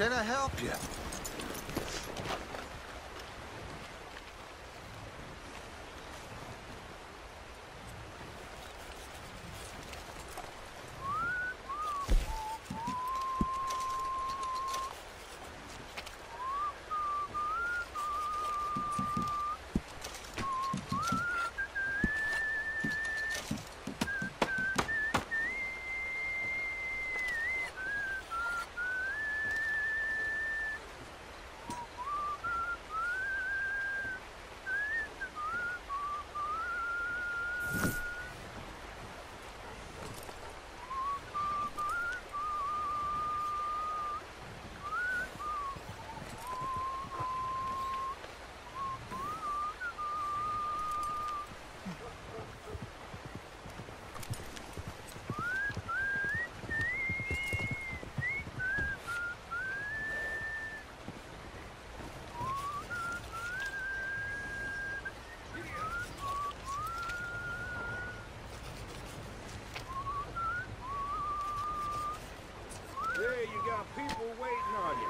Can I help you? got people waiting on you.